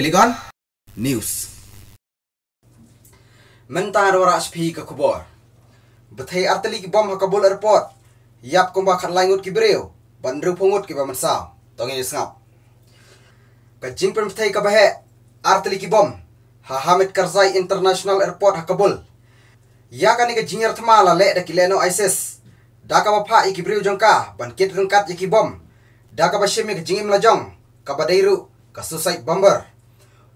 Klik on News. Mentah dora SP ke kubor. Betai arteli ki bom hakabul airport. Yap kumba khat langut ki breu. Bandru pungut ki bamansau. Tongi sngap. Ka jingpen betai ka bahe arteli ki bom. Ha Hamid Karzai International Airport hakabul. Ya kani ka jingir thmala le da kileno ISIS. Daka bapa iki breu jongka ban kit rengkat iki bom. Daka ba shemi ka jingim lajong. Ka badairu ka suicide bomber.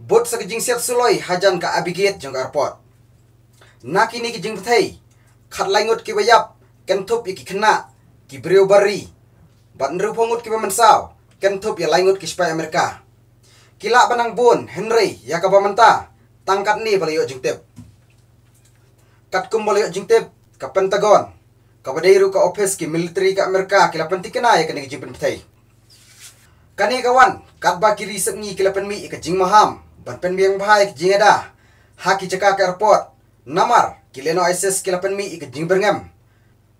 Bot sa kajing siat suloi hajan ka abiget jong airport. Naki ni kijing petai. Khat laingut ki bayap. Ken thup iki kena. Ki beriu bari. Bat nru pongut ki bamansau. Ken thup ya laingut ki spy Amerika. Kila banang bun Henry ya ka bamanta. Tangkat ni balayo jing tip. Kat kum balayo jing tip ka Pentagon. Ka badairu ka office ki military ka Amerika kila penti kena ya kani kijing petai. Kani kawan, kat ba kiri sepngi kila pen mi ka jing maham. Ban pen biang ki jing ada. Haki cakap ke airport. Namar kileno ISIS kilapan mi ik jing berngam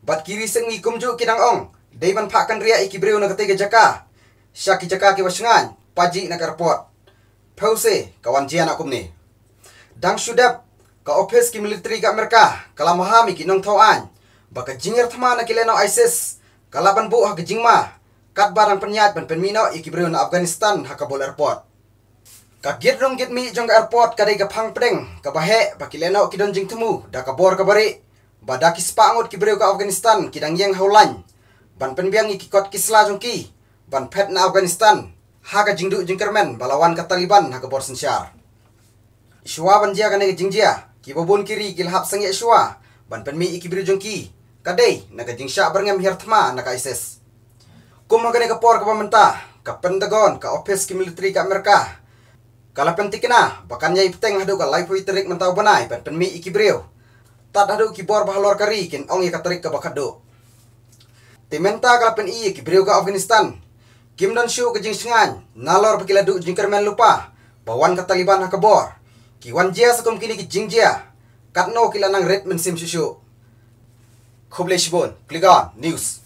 bat kiri seng mi kumju kidang ong. Ban phakan ria iki breu na kate jaka. Syaki jaka ki wasengan paji na airport. Pause kawan jian akum ni dang sudap ka office ki military ka Amerika. Kala mahami ki nong thau an. Baka jingir thama na kileno ISIS. Kala ban bu ha jingma. Kat barang penyat ban penmino iki breu na Afghanistan hakabol airport Ka git rong mi jong airport kadai ka phang preng ka bahe ba kileno kidon jing temu da ka bor ka bari ba da ki spangot ki ka Afghanistan kidang yang haulan ban pen biang ki kot kisla jong ki. Ban pet na Afghanistan ha ka jingdu jing kermen balawan ka Taliban ha ka bor sensyar Ishwa ban jia ka ne jing jia ki bobon kiri kil hap sange ishwa ban pen mi iki breu jong ki. Na ka jing sha berngam hirtma na ka ISIS Kum ka ne ka por ka pamenta ka Pentagon ka office ki military ka Amerika Kala pentik na, bakan nyai peteng hadu ka live terik mentau banai pen pen mi iki breu. Tat hadu ki bor bahalor kari kin ong ka terik ka bakado. Timenta kala pen i ki breu ka Afghanistan. Kim dan shu ke jing singan, nalor pakila du jing kermen lupa. Bawan ka Taliban ha. Ki wan jia sakum kini ki jing jia. Katno kila nang red men sim shushu. Kuble shibon, klik on, news.